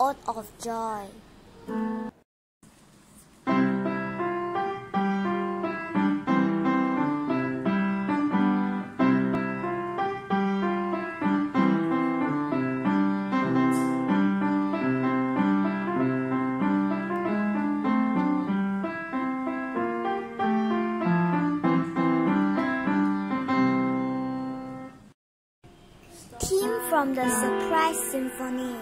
out of joy. Theme from the Surprise Symphony.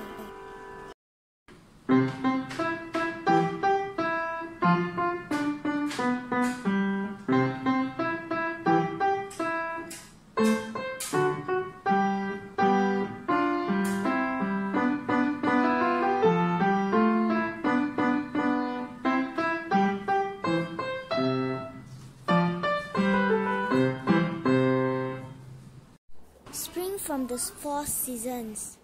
Spring from the Four Seasons.